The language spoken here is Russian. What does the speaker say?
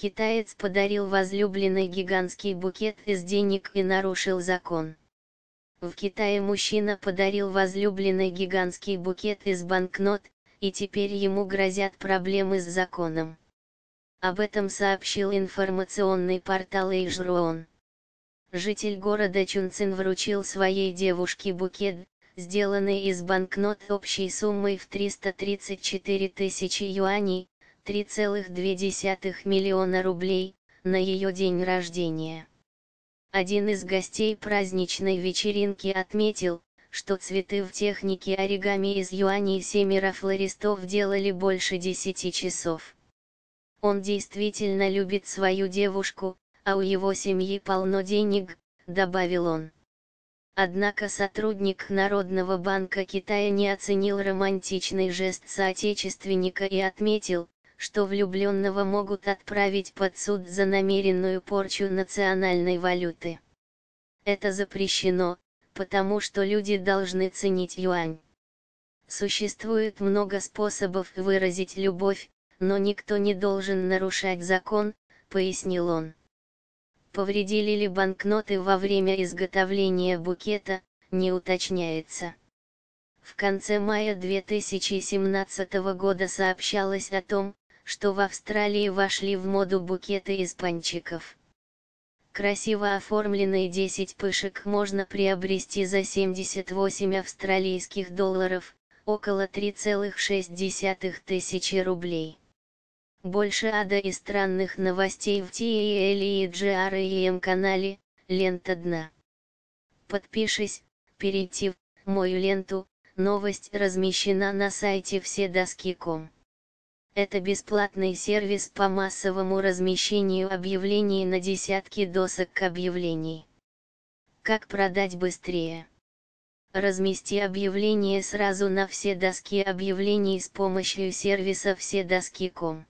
Китаец подарил возлюбленной гигантский букет из денег и нарушил закон. В Китае мужчина подарил возлюбленной гигантский букет из банкнот, и теперь ему грозят проблемы с законом. Об этом сообщил информационный портал Эйжруон. Житель города Чунцин вручил своей девушке букет, сделанный из банкнот общей суммой в 334 тысячи юаней, 3,2 миллиона рублей, на ее день рождения. Один из гостей праздничной вечеринки отметил, что цветы в технике оригами из юаней семеро флористов делали больше 10 часов. Он действительно любит свою девушку, а у его семьи полно денег, добавил он. Однако сотрудник Народного банка Китая не оценил романтичный жест соотечественника и отметил, что влюбленного могут отправить под суд за намеренную порчу национальной валюты. Это запрещено, потому что люди должны ценить юань. Существует много способов выразить любовь, но никто не должен нарушать закон, пояснил он. Повредили ли банкноты во время изготовления букета, не уточняется. В конце мая 2017 года сообщалось о том, что в Австралии вошли в моду букеты из панчиков. Красиво оформленные 10 пышек можно приобрести за 78 австралийских долларов, около 3,6 тысячи рублей. Больше ада и странных новостей в TEL и GREM канале, лента дна. Подпишись, перейти в мою ленту, новость размещена на сайте вседоски.ком. Это бесплатный сервис по массовому размещению объявлений на десятки досок объявлений. Как продать быстрее? Размести объявление сразу на все доски объявлений с помощью сервиса вседоски.ком.